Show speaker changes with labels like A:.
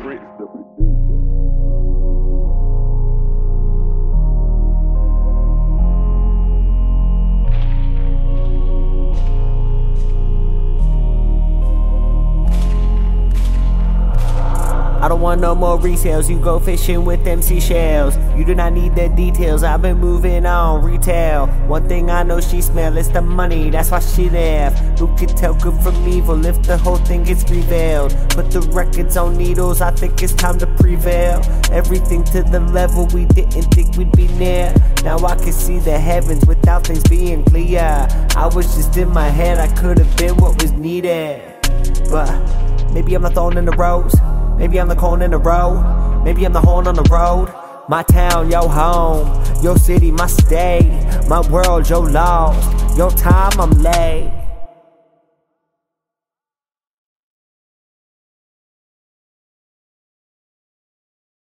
A: Prince the producer.
B: Don't want no more resales. You go fishing with them seashells. You do not need the details. I've been moving on retail. One thing I know she smell is the money. That's why she left. Who can tell good from evil if the whole thing gets revealed? Put the records on needles. I think it's time to prevail. Everything to the level we didn't think we'd be near. Now I can see the heavens without things being clear. I was just in my head. I could have been what was needed, but maybe I'm the thorn in the rose. Maybe I'm the corn in the road. Maybe I'm the horn on the road. My town, your home. Your city, my state. My world, your lost. Your time, I'm late.